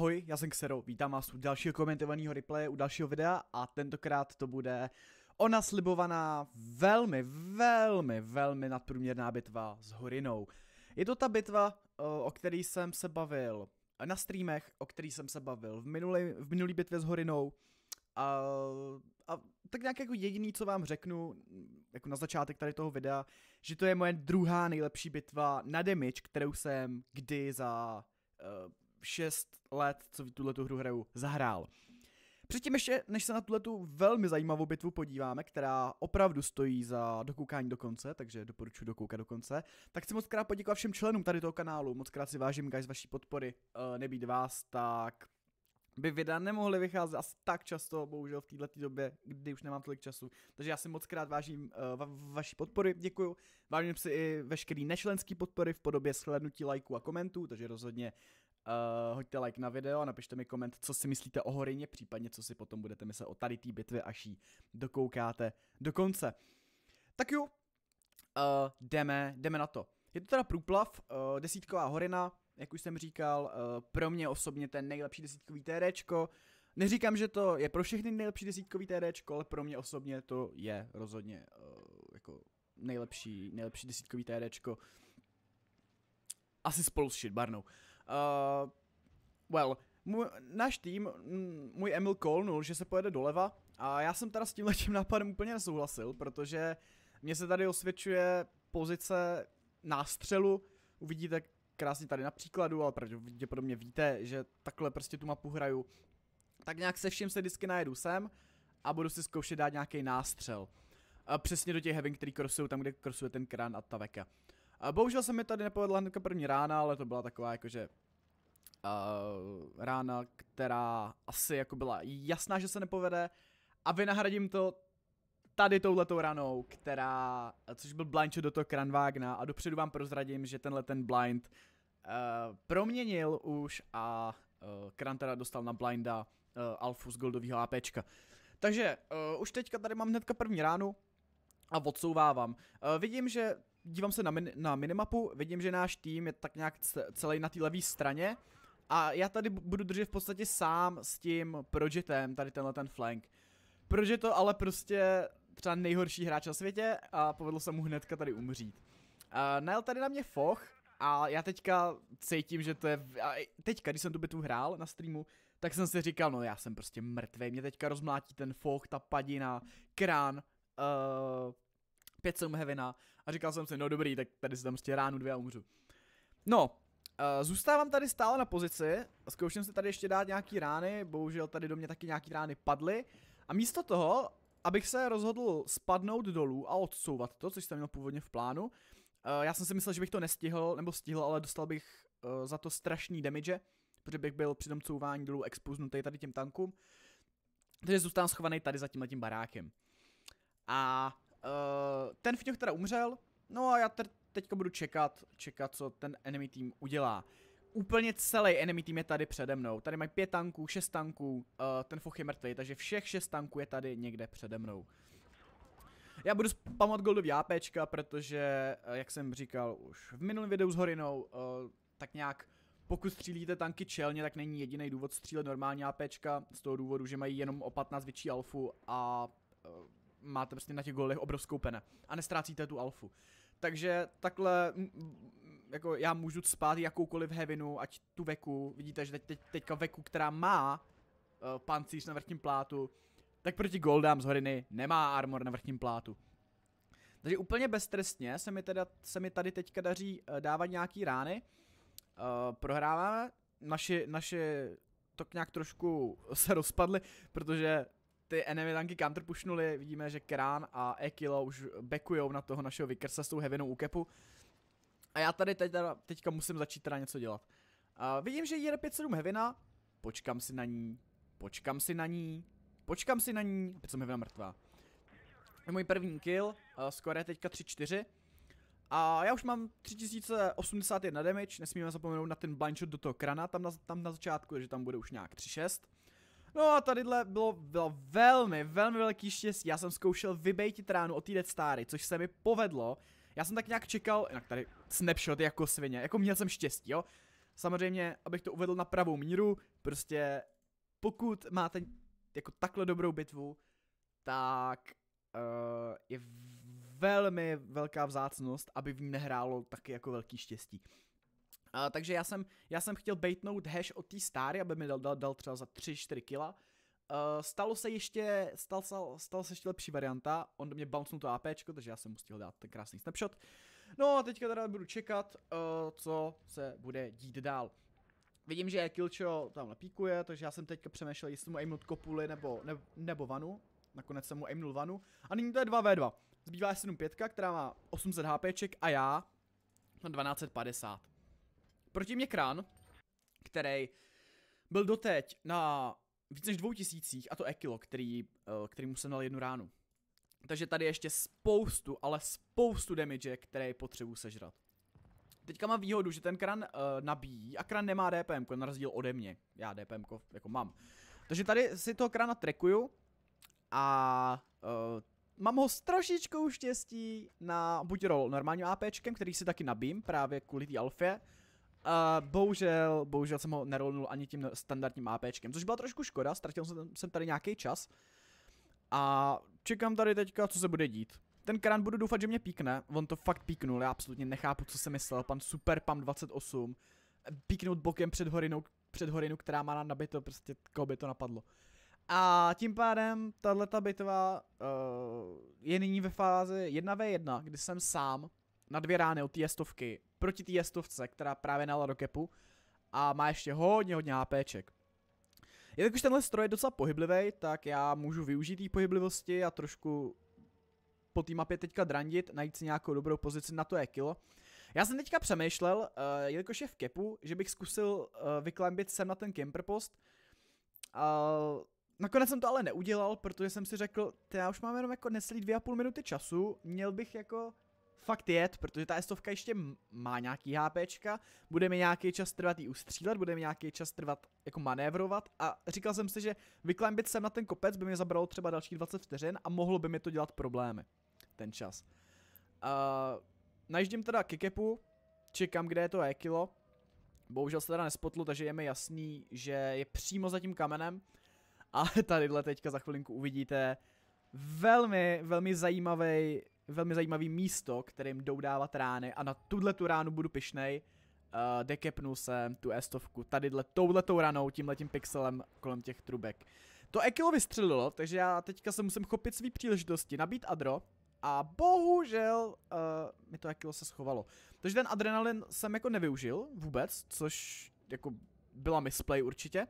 Ahoj, já jsem Xero, vítám vás u dalšího komentovaného replaye, u dalšího videa a tentokrát to bude ona slibovaná velmi, velmi, velmi nadprůměrná bitva s Horinou. Je to ta bitva, o který jsem se bavil na streamech, o který jsem se bavil v minulý, v minulý bitvě s Horinou, a, a tak nějak jako jediný, co vám řeknu, jako na začátek tady toho videa, že to je moje druhá nejlepší bitva na damage, kterou jsem kdy za uh, 6 let, co tuhle tu hru hraju, zahrál. Předtím ještě, než se na tuhle tu velmi zajímavou bitvu podíváme, která opravdu stojí za dokoukání do konce, takže doporučuji dokoukat do konce, tak chci moc krát poděkovat všem členům tady toho kanálu, moc krát si vážím, guys, vaší podpory, uh, nebýt vás, tak by videa nemohly vycházet asi tak často, bohužel v této době, kdy už nemám tolik času. Takže já si moc krát vážím uh, va vaší podpory, děkuju. Vážím si i veškerý nečlenský podpory v podobě shlednutí lajků a komentů, takže rozhodně uh, hoďte like na video a napište mi koment, co si myslíte o Horině, případně co si potom budete myslet o tady té bitvě, až ji dokoukáte do konce. Tak jo, uh, jdeme, jdeme na to. Je to teda průplav, uh, desítková Horina, jak už jsem říkal, uh, pro mě osobně ten nejlepší desítkový TDčko. Neříkám, že to je pro všechny nejlepší desítkový TDčko, ale pro mě osobně to je rozhodně uh, jako nejlepší, nejlepší desítkový TDčko. Asi spolu s Shitbarnou. Uh, well, můj, náš tým, můj Emil kolnul, že se pojede doleva a já jsem teda s tímhle tím nápadem úplně nesouhlasil, protože mně se tady osvědčuje pozice nástřelu, uvidíte krásně tady na příkladu, ale pravděpodobně víte, že takhle prostě tu mapu hraju. Tak nějak se vším se vždycky najedu sem a budu si zkoušet dát nějaký nástřel. A přesně do těch heaven, který krosují tam, kde krosuje ten krán a ta veka. A bohužel se mi tady nepovedla hnedka první rána, ale to byla taková jakože uh, rána, která asi jako byla jasná, že se nepovede a vynahradím to tady touhletou ranou, která, což byl blind do toho Kranvágna a dopředu vám prozradím, že tenhle ten blind uh, proměnil už a uh, Kran teda dostal na blinda uh, alfu z goldového APčka. Takže uh, už teďka tady mám hnedka první ránu a odsouvávám. Uh, vidím, že dívám se na, min na minimapu, vidím, že náš tým je tak nějak celý na té levé straně a já tady budu držet v podstatě sám s tím Projetem, tady tenhle ten flank. Projet to ale prostě třeba nejhorší hráč na světě a povedlo se mu hnedka tady umřít. Uh, najel tady na mě Foch a já teďka cítím, že to je... Teďka, když jsem tu bitvu hrál na streamu, tak jsem si říkal, no já jsem prostě mrtvý, mě teďka rozmlátí ten Foch, ta padina, krán, uh, 5 Heavena a říkal jsem si, no dobrý, tak tady si tam prostě ránu dvě a umřu. No, uh, zůstávám tady stále na pozici, zkouším si tady ještě dát nějaký rány, bohužel tady do mě taky nějaký rány padly a místo toho, abych se rozhodl spadnout dolů a odsouvat to, což jsem měl původně v plánu, uh, já jsem si myslel, že bych to nestihl, nebo stihl, ale dostal bych uh, za to strašný damage, protože bych byl při tom couvání dolů expoznutý tady těm tankům. Takže zůstávám schovaný tady za tímhle tím barákem. A Uh, ten Fňoch teda umřel, no a já teďka budu čekat, čekat, co ten enemy tým udělá. Úplně celý enemy tým je tady přede mnou. Tady mají pět tanků, šest tanků, uh, ten Foch je mrtvý, takže všech šest tanků je tady někde přede mnou. Já budu spamovat goldový APčka, protože, uh, jak jsem říkal už v minulém videu s Horinou, uh, tak nějak pokud střílíte tanky čelně, tak není jediný důvod střílet normální APčka, z toho důvodu, že mají jenom o 15 větší alfu a uh, máte prostě na těch golech obrovskou pene a nestrácíte tu alfu. Takže takhle, jako já můžu spát jakoukoliv heavinu, ať tu veku, vidíte, že teď, teď, teďka veku, která má uh, pancíř na vrchním plátu, tak proti goldám z horiny nemá armor na vrchním plátu. Takže úplně beztrestně se mi, teda, se mi tady teďka daří uh, dávat nějaký rány. Uh, prohráváme, naše, naše to nějak trošku se rozpadly, protože ty enemy tanky counterpushnuli, vidíme, že Krán a Ekilo už backujou na toho našeho Vikersa s tou heavinou úkepu. A já tady teď, teďka musím začít teda něco dělat. Uh, vidím, že jede 5-7 heavina, počkám si na ní, počkám si na ní, počkám si na ní, opět jsem heavina mrtvá. Je můj první kill, uh, je teďka 3-4. A já už mám 3081 damage, nesmíme zapomenout na ten blind shot do toho krana tam na, tam na začátku, že tam bude už nějak 3-6. No a tadyhle bylo, bylo velmi, velmi velký štěstí. Já jsem zkoušel vybejtit ránu od té Stary, což se mi povedlo. Já jsem tak nějak čekal, jinak tady snapshot jako svině, jako měl jsem štěstí, jo. samozřejmě, abych to uvedl na pravou míru, prostě pokud máte jako takhle dobrou bitvu, tak uh, je velmi velká vzácnost, aby v ní nehrálo taky jako velký štěstí. Takže já jsem, já jsem chtěl baitnout hash od té stáry, aby mi dal, dal, dal třeba za 3-4 kila. Uh, stalo se ještě, stal, stal, stal se ještě lepší varianta, on do mě bouncenul to AP, takže já jsem mu stihl dát ten krásný snapshot. No a teďka teda budu čekat, uh, co se bude dít dál. Vidím, že Kilcho tam napíkuje, takže já jsem teďka přemýšlel, jestli mu aimnout kopuli nebo, ne, nebo vanu. Nakonec jsem mu aimnul vanu. A nyní to je 2v2. Zbývá 7-5, která má 800 HPček a já na 1250. Proti mě Kran, který byl doteď na víc než dvou tisících, a to Ekilo, který, uh, který mu jsem dal jednu ránu. Takže tady ještě spoustu, ale spoustu damage, který potřebuji sežrat. Teďka mám výhodu, že ten kran uh, nabíjí a kran nemá DPM, na rozdíl ode mě. Já DPM jako mám. Takže tady si toho krana trekuju a uh, mám ho s trošičkou štěstí na buď roll normálním APčkem, který si taky nabím právě kvůli té alfě. Uh, bohužel, bohužel jsem ho nerolnul ani tím standardním APčkem, což byla trošku škoda, ztratil jsem, jsem tady nějaký čas. A čekám tady teďka, co se bude dít. Ten krán budu doufat, že mě píkne, on to fakt píknul, já absolutně nechápu, co se myslel, pan Super Pam 28. Píknout bokem před horinou, před horinou, která má na nabito, prostě koho by to napadlo. A tím pádem tato bitva uh, je nyní ve fázi 1v1, kdy jsem sám na dvě rány od té jestovky proti té jestovce, která právě nala do kepu a má ještě hodně, hodně HPček. Jelikož tenhle stroj je docela pohyblivý, tak já můžu využít té pohyblivosti a trošku po té mapě teďka drandit, najít si nějakou dobrou pozici na to je kilo. Já jsem teďka přemýšlel, uh, jelikož je v kepu, že bych zkusil uh, vyklambit sem na ten camper post. Uh, nakonec jsem to ale neudělal, protože jsem si řekl, já už mám jenom jako neslý dvě a půl minuty času, měl bych jako fakt jet, protože ta estovka ještě má nějaký HPčka, bude mi nějaký čas trvat jí ustřílet, bude mi nějaký čas trvat jako manévrovat a říkal jsem si, že vyklambit sem na ten kopec by mi zabralo třeba dalších 20 vteřin a mohlo by mi to dělat problémy. Ten čas. Uh, najíždím teda ke kepu, čekám, kde je to e-kilo. Bohužel se teda nespotlu, takže je mi jasný, že je přímo za tím kamenem. A tadyhle teďka za chvilinku uvidíte velmi, velmi zajímavý velmi zajímavý místo, kterým jdou dávat rány a na tuhle tu ránu budu pišnej. Uh, dekepnu jsem tu estovku tadyhle touhletou ranou, tímhletím pixelem kolem těch trubek. To Ekilo vystřelilo, takže já teďka se musím chopit svý příležitosti, nabít Adro a bohužel uh, mi to Ekilo se schovalo. Takže ten adrenalin jsem jako nevyužil vůbec, což jako byla misplay určitě.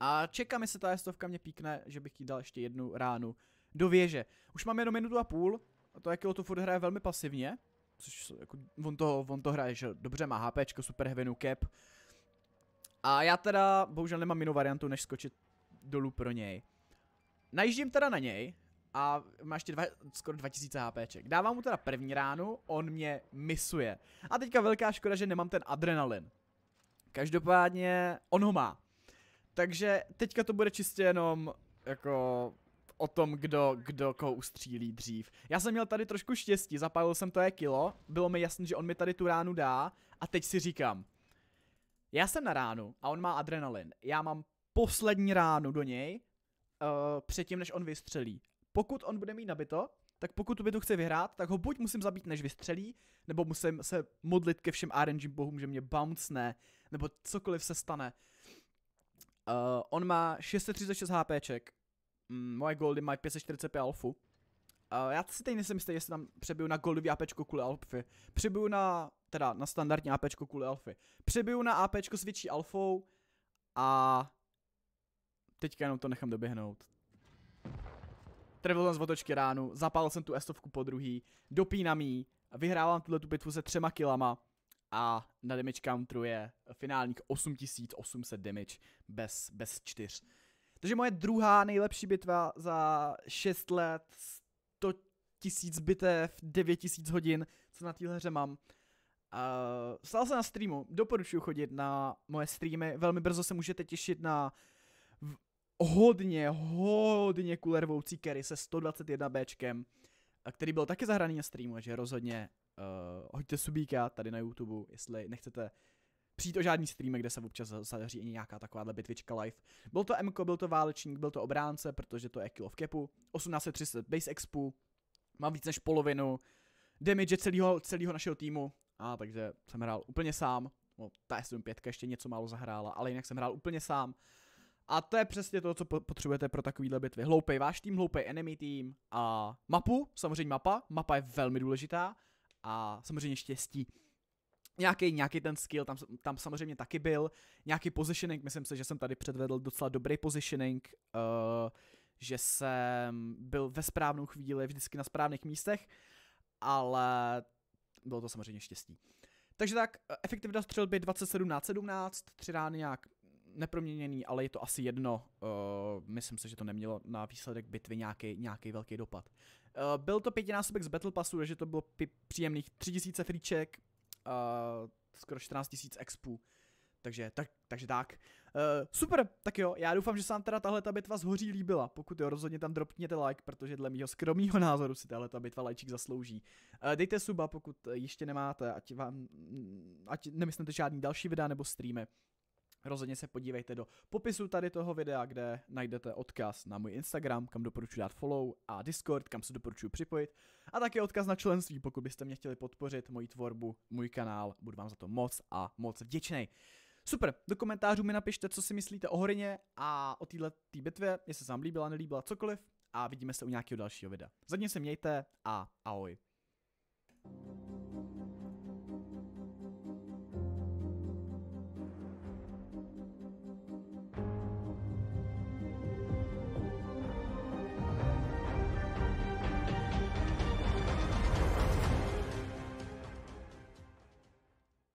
A čekám, jestli ta estovka mě píkne, že bych jí dal ještě jednu ránu do věže. Už mám jenom minutu a půl, a to Akilo to furt hraje velmi pasivně, což jako, on, to, on to hraje, že dobře má HP, super heavy cap. A já teda bohužel nemám jinou variantu, než skočit dolů pro něj. Najíždím teda na něj a má ještě dva, skoro 2000 HPček. Dávám mu teda první ránu, on mě misuje. A teďka velká škoda, že nemám ten adrenalin. Každopádně on ho má. Takže teďka to bude čistě jenom jako o tom, kdo, kdo koho ustřílí dřív. Já jsem měl tady trošku štěstí, zapálil jsem to je kilo, bylo mi jasné, že on mi tady tu ránu dá a teď si říkám, já jsem na ránu a on má adrenalin, já mám poslední ránu do něj, uh, předtím než on vystřelí. Pokud on bude mít nabito, tak pokud tu bitu chce vyhrát, tak ho buď musím zabít, než vystřelí, nebo musím se modlit ke všem RNG bohům, že mě bouncne, nebo cokoliv se stane. Uh, on má 636 HPček, mm, moje goldy mají 545 alfu. Uh, já si teď nejsem jistý, jestli tam přebiju na goldový APčko kvůli alfy. Přebiju na, teda na standardní APčko kvůli alfy. Přebiju na APčko s větší alfou a teďka jenom to nechám doběhnout. Trvil jsem z otočky ránu, zapálil jsem tu estovku po druhý, dopínám jí, vyhrávám tuhle tu bitvu se třema kilama a na damage counteru je finálních 8800 damage bez, bez čtyř. Takže moje druhá nejlepší bitva za 6 let, 100 tisíc bitev, 9 tisíc hodin, co na téhle hře mám. Uh, stal se na streamu, doporučuji chodit na moje streamy, velmi brzo se můžete těšit na hodně, hodně kulervoucí carry se 121 Bčkem, který byl taky zahraný na streamu, takže rozhodně uh, hoďte subíka tady na YouTube, jestli nechcete přijít o žádný streamy, kde se občas zadaří i nějaká takováhle bitvička live. Byl to MK, byl to válečník, byl to obránce, protože to je kill of capu, 1830 base expu, mám víc než polovinu, damage celého, celého našeho týmu, a takže jsem hrál úplně sám, no ta SM5 ještě něco málo zahrála, ale jinak jsem hrál úplně sám. A to je přesně to, co potřebujete pro takovýhle bitvy. Hloupej váš tým, hloupej enemy tým a mapu, samozřejmě mapa, mapa je velmi důležitá a samozřejmě štěstí. Nějaký, nějaký ten skill tam, tam samozřejmě taky byl, nějaký positioning, myslím si, že jsem tady předvedl docela dobrý positioning, uh, že jsem byl ve správnou chvíli, vždycky na správných místech, ale bylo to samozřejmě štěstí. Takže tak, efektivita střelby 27 na 17, tři rány nějak neproměněný, ale je to asi jedno. Uh, myslím si, že to nemělo na výsledek bitvy nějaký, nějaký velký dopad. Uh, byl to pětinásobek z Battle Passu, takže to bylo příjemných 3000 fríček, uh, skoro 14 000 expů. Takže tak, takže tak. Uh, super, tak jo, já doufám, že se vám teda tahle ta bitva zhoří líbila. Pokud jo, rozhodně tam dropněte like, protože dle mého skromného názoru si tahle ta bitva lajčík zaslouží. Uh, dejte suba, pokud ještě nemáte, ať vám, ať nemyslíte žádný další videa nebo streamy. Rozhodně se podívejte do popisu tady toho videa, kde najdete odkaz na můj Instagram, kam doporučuji dát follow, a Discord, kam se doporučuji připojit, a také odkaz na členství, pokud byste mě chtěli podpořit, moji tvorbu, můj kanál, budu vám za to moc a moc vděčný. Super, do komentářů mi napište, co si myslíte o horině a o této tý bitvě, jestli se vám líbila, nelíbila, cokoliv a vidíme se u nějakého dalšího videa. Zadně se mějte a ahoj.